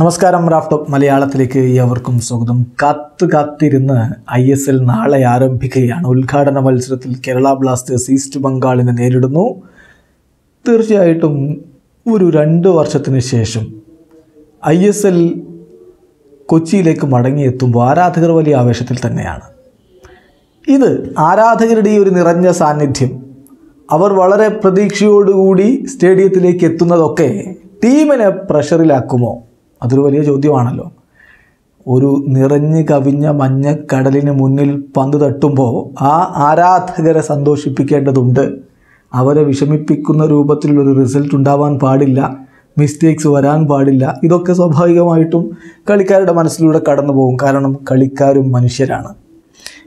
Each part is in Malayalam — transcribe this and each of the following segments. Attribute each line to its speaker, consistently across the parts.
Speaker 1: നമസ്കാരം റാഫ്ടോ മലയാളത്തിലേക്ക് ഏവർക്കും സ്വാഗതം. കാത്ത് കാത്തിരുന്ന് ഐ എസ് എൽ നാളെ ആരംഭിക്കുകയാണ്. ഉദ്ഘാടന മത്സരത്തിൽ കേരള ബ്ലാസ്റ്റേഴ്സ് ഈസ്റ്റ് ബംഗാളിനെ നേരിടുന്നു. തീർച്ചയായിട്ടും ഒരു രണ്ട് വർഷത്തിന് ശേഷം ഐ എസ് എൽ കൊച്ചിയിലേക്ക് മടങ്ങിയെത്തുമ്പോൾ ആരാധകർ വലിയ ആവേശത്തിൽ തന്നെയാണ്. ഇത് ആരാധകരുടെ ഈ ഒരു നിറഞ്ഞ സാന്നിധ്യം അവർ വളരെ പ്രതീക്ഷയോടുകൂടി സ്റ്റേഡിയത്തിലേക്ക് എത്തുന്നതൊക്കെ ടീമിനെ പ്രഷറിലാക്കുമോ? അതൊരു വലിയ ചോദ്യമാണല്ലോ. ഒരു നിറഞ്ഞു കവിഞ്ഞ മഞ്ഞക്കടലിന് മുന്നിൽ പന്ത് തട്ടുമ്പോൾ ആ ആരാധകരെ സന്തോഷിപ്പിക്കേണ്ടതുണ്ട്. അവരെ വിഷമിപ്പിക്കുന്ന രൂപത്തിലുള്ളൊരു റിസൾട്ട് ഉണ്ടാവാൻ പാടില്ല മിസ്റ്റേക്സ് വരാൻ പാടില്ല. ഇതൊക്കെ സ്വാഭാവികമായിട്ടും കളിക്കാരുടെ മനസ്സിലൂടെ കടന്നു പോകും. കാരണം കളിക്കാരും മനുഷ്യരാണ്.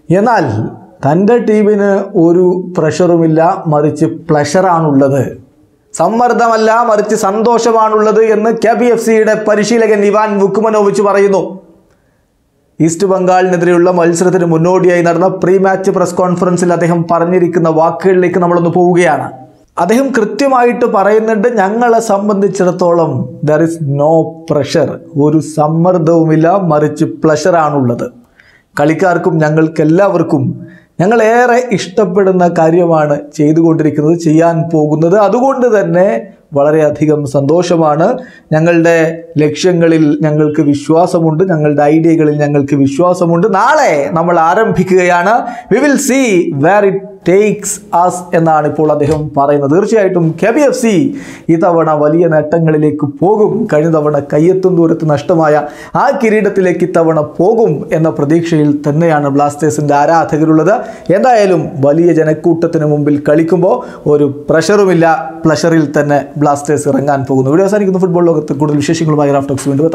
Speaker 1: എന്നാൽ തന്റെ ടീമിന് ഒരു പ്രഷറുമില്ല മറിച്ച് പ്ലഷറാണുള്ളത് സമ്മർദ്ദമല്ല മറിച്ച് സന്തോഷമാണുള്ളത് എന്ന് കെ ബി എഫ് സിയുടെ പരിശീലകൻ ഇവാൻ വുക്കുമനോവിച്ച് പറയുന്നു. ഈസ്റ്റ് ബംഗാളിനെതിരെയുള്ള മത്സരത്തിന് മുന്നോടിയായി നടന്ന പ്രീ മാച്ച് പ്രസ് കോൺഫറൻസിൽ അദ്ദേഹം പറഞ്ഞിരിക്കുന്ന വാക്കുകളിലേക്ക് നമ്മളൊന്ന് പോവുകയാണ്. അദ്ദേഹം കൃത്യമായിട്ട് പറയുന്നുണ്ട് ഞങ്ങളെ സംബന്ധിച്ചിടത്തോളം ദർ ഇസ് നോ പ്രഷർ ഒരു സമ്മർദ്ദവുമില്ല മറിച്ച് പ്ലഷറാണുള്ളത് കളിക്കാർക്കും ഞങ്ങൾക്കെല്ലാവർക്കും ഞങ്ങൾ ഏറെ ഇഷ്ടപ്പെടുന്ന കാര്യമാണ് ചെയ്തുകൊണ്ടിരിക്കുന്നത് ചെയ്യാൻ പോകുന്നത്. അതുകൊണ്ട് തന്നെ വളരെയധികം സന്തോഷമാണ്. ഞങ്ങളുടെ ലക്ഷ്യങ്ങളിൽ ഞങ്ങൾക്ക് വിശ്വാസമുണ്ട്. ഞങ്ങളുടെ ഐഡിയകളിൽ ഞങ്ങൾക്ക് വിശ്വാസമുണ്ട്. നാളെ നമ്മൾ ആരംഭിക്കുകയാണ്. We will see where it takes us എന്നാണ് ഇപ്പോൾ അദ്ദേഹം പറയുന്നത്. തീർച്ചയായിട്ടും കെ ബി എഫ് സി ഇത്തവണ വലിയ നേട്ടങ്ങളിലേക്ക് പോകും. കഴിഞ്ഞ തവണ കയ്യെത്തും ദൂരത്ത് നഷ്ടമായ ആ കിരീടത്തിലേക്ക് ഇത്തവണ പോകും എന്ന പ്രതീക്ഷയിൽ തന്നെയാണ് ബ്ലാസ്റ്റേഴ്സിന്റെ ആരാധകരുള്ളത്. എന്തായാലും വലിയ ജനക്കൂട്ടത്തിന് മുമ്പിൽ കളിക്കുമ്പോൾ ഒരു പ്രഷറുമില്ല പ്ലഷറിൽ തന്നെ ബ്ലാസ്റ്റേഴ്സ് ഇറങ്ങാൻ പോകുന്നു. ഇവിടെ അവസാനിക്കുന്ന. ഫുട്ബോൾ ലോകത്ത് കൂടുതൽ വിശേഷങ്ങളുമായി റാഫ്റ്റോക്സ് വീണ്ടും